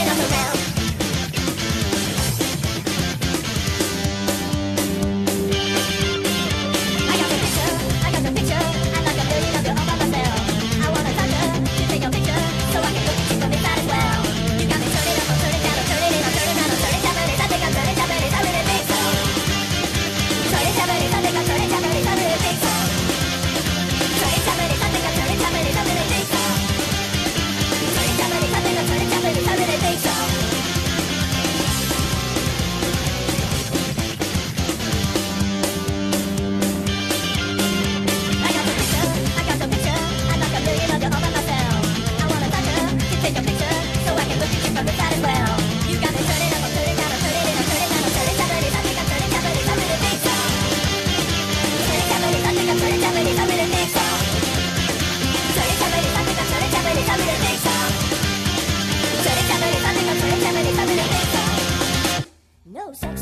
spin the around. so sexy.